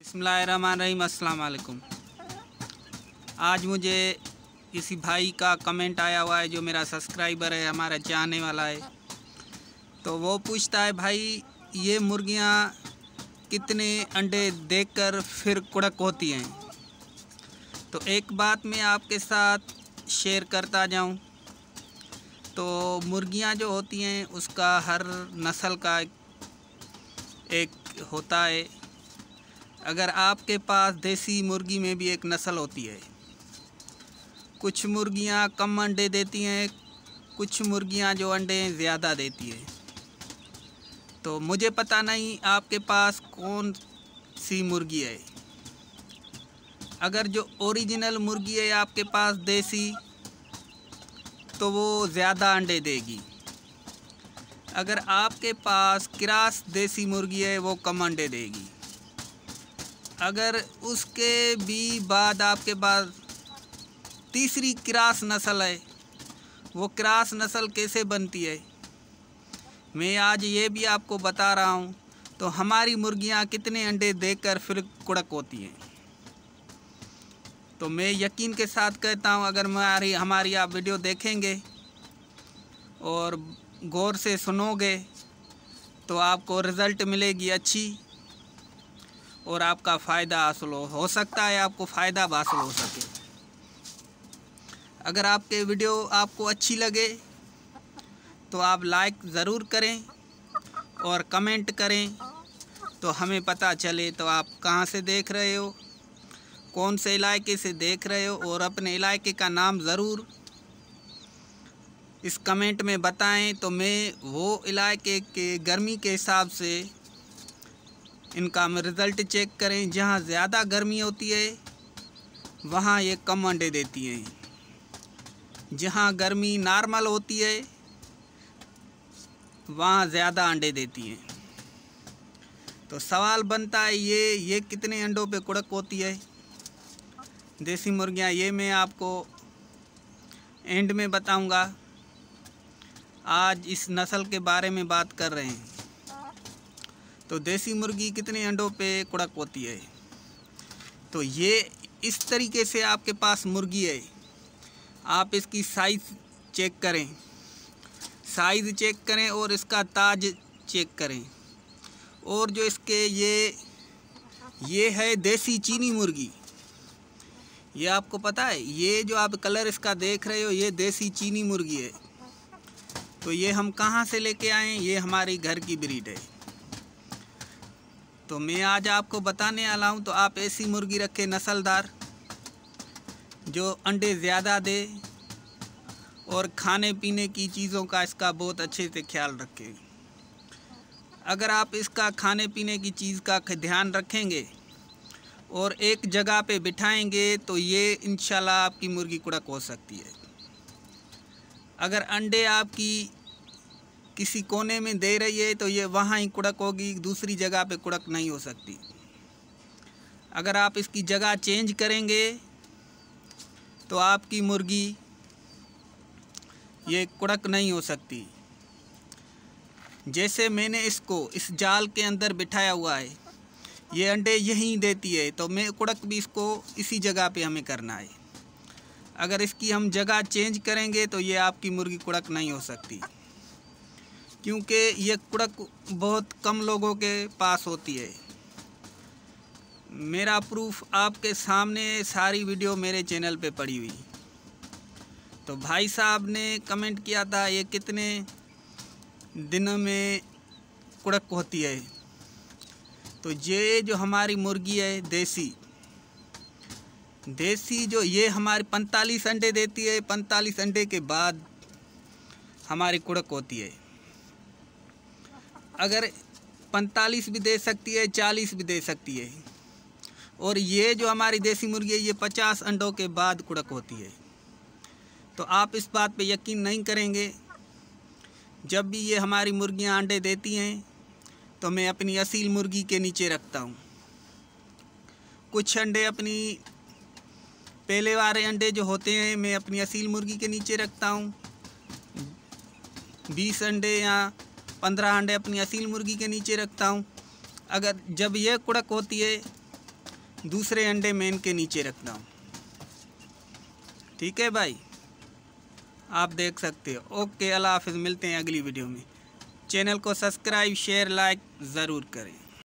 बसमीम अस्सलाम आज मुझे किसी भाई का कमेंट आया हुआ है जो मेरा सब्सक्राइबर है, हमारा चाहने वाला है। तो वो पूछता है, भाई, ये मुर्गियाँ कितने अंडे देकर फिर कुड़क होती हैं? तो एक बात मैं आपके साथ शेयर करता जाऊँ तो मुर्गियाँ जो होती हैं, उसका हर नस्ल का एक होता है। अगर आपके पास देसी मुर्गी में भी एक नस्ल होती है, कुछ मुर्गियाँ कम अंडे देती हैं, कुछ मुर्गियाँ जो अंडे ज़्यादा देती हैं। तो मुझे पता नहीं आपके पास कौन सी मुर्गी है। अगर जो ओरिजिनल मुर्गी है आपके पास देसी तो वो ज़्यादा अंडे देगी। अगर आपके पास क्रास देसी मुर्गी है, वो कम अंडे देगी। अगर उसके भी बाद आपके पास तीसरी क्रास नस्ल है, वो क्रास नस्ल कैसे बनती है? मैं आज ये भी आपको बता रहा हूँ तो हमारी मुर्गियाँ कितने अंडे देकर फिर कुड़क होती हैं। तो मैं यकीन के साथ कहता हूँ, अगर हमारी हमारी आप वीडियो देखेंगे और गौर से सुनोगे तो आपको रिज़ल्ट मिलेगी अच्छी। और आपका फ़ायदा हासिल हो सकता है, आपको फ़ायदा हासिल हो सके। अगर आपके वीडियो आपको अच्छी लगे तो आप लाइक ज़रूर करें और कमेंट करें। तो हमें पता चले तो आप कहाँ से देख रहे हो, कौन से इलाके से देख रहे हो, और अपने इलाके का नाम ज़रूर इस कमेंट में बताएँ। तो मैं वो इलाके के गर्मी के हिसाब से इनका हम रिज़ल्ट चेक करें। जहाँ ज़्यादा गर्मी होती है, वहाँ ये कम अंडे देती हैं। जहाँ गर्मी नॉर्मल होती है, वहाँ ज़्यादा अंडे देती हैं। तो सवाल बनता है ये ये कितने अंडों पे कुड़क होती है? देसी मुर्गियाँ, ये मैं आपको एंड में बताऊँगा। आज इस नस्ल के बारे में बात कर रहे हैं। तो देसी मुर्गी कितने अंडों पे कुड़क होती है? तो ये इस तरीके से आपके पास मुर्गी है। आप इसकी साइज़ चेक करें। साइज़ चेक करें और इसका ताज चेक करें। और जो इसके ये ये है देसी चीनी मुर्गी। ये आपको पता है, ये जो आप कलर इसका देख रहे हो, ये देसी चीनी मुर्गी है। तो ये हम कहाँ से लेके आए ये हमारी घर की ब्रीड है। तो मैं आज आपको बताने वाला हूँ तो आप ऐसी मुर्गी रखें नस्लदार, जो अंडे ज़्यादा दे और खाने पीने की चीज़ों का इसका बहुत अच्छे से ख्याल रखें। अगर आप इसका खाने पीने की चीज़ का ध्यान रखेंगे और एक जगह पे बिठाएँगे तो ये इंशाल्लाह आपकी मुर्गी कुड़क हो सकती है। अगर अंडे आपकी किसी कोने में दे रही है तो ये वहाँ ही कुड़क होगी, दूसरी जगह पे कुड़क नहीं हो सकती। अगर आप इसकी जगह चेंज करेंगे तो आपकी मुर्गी, ये कुड़क नहीं हो सकती। जैसे मैंने इसको इस जाल के अंदर बिठाया हुआ है, ये अंडे यहीं देती है तो मैं कुड़क भी इसको इसी जगह पे हमें करना है। अगर इसकी हम जगह चेंज करेंगे तो ये आपकी मुर्गी कुड़क नहीं हो सकती। क्योंकि ये कुड़क बहुत कम लोगों के पास होती है। मेरा प्रूफ आपके सामने सारी वीडियो मेरे चैनल पे पड़ी हुई। तो भाई साहब ने कमेंट किया था, ये कितने दिनों में कुड़क होती है। तो ये जो हमारी मुर्गी है, देसी। देसी जो ये हमारे पैंतालीस अंडे देती है, पैंतालीस अंडे के बाद हमारी कुड़क होती है। अगर पैंतालीस भी दे सकती है, चालीस भी दे सकती है। और ये जो हमारी देसी मुर्गी है, ये पचास अंडों के बाद कुड़क होती है। तो आप इस बात पे यकीन नहीं करेंगे, जब भी ये हमारी मुर्गियाँ अंडे देती हैं तो मैं अपनी असील मुर्गी के नीचे रखता हूँ। कुछ अंडे अपनी पहले वाले अंडे जो होते हैं, मैं अपनी असील मुर्गी के नीचे रखता हूँ। बीस अंडे या पंद्रह अंडे अपनी असील मुर्गी के नीचे रखता हूँ। अगर जब यह कुड़क होती है, दूसरे अंडे मैं के नीचे रखता हूँ। ठीक है भाई? आप देख सकते हो। ओके, अल्लाह हाफिज़, मिलते हैं अगली वीडियो में। चैनल को सब्सक्राइब, शेयर, लाइक ज़रूर करें।